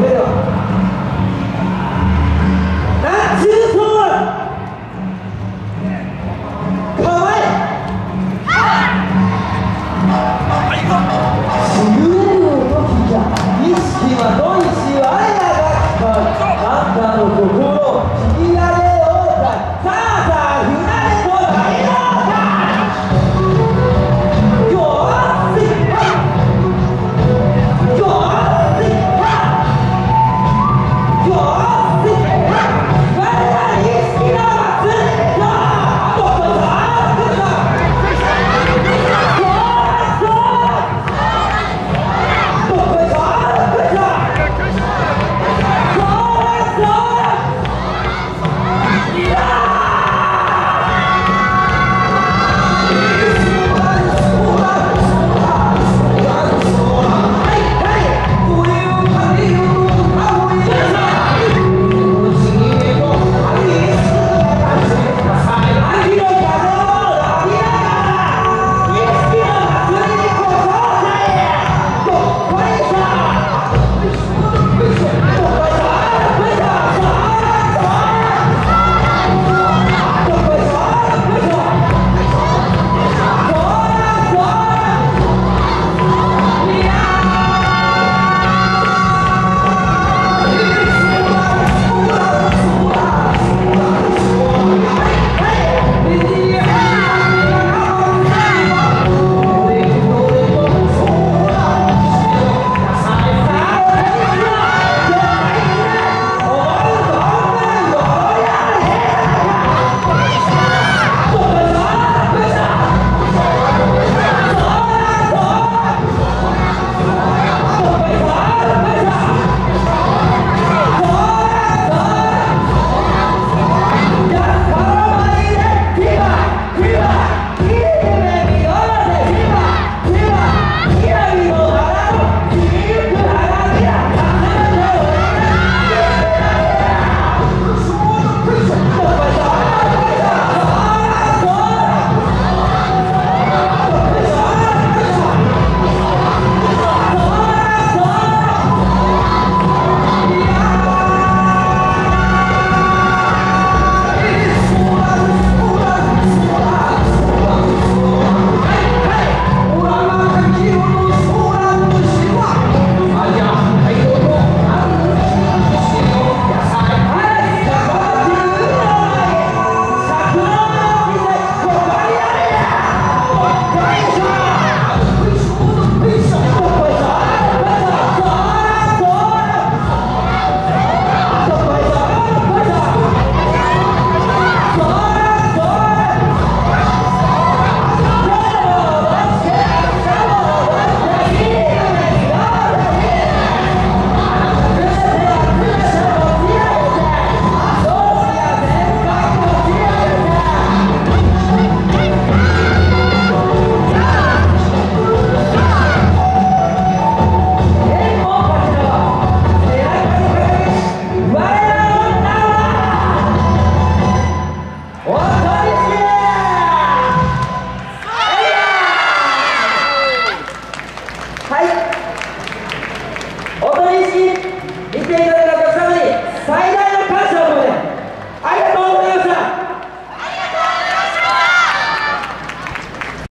Pereira.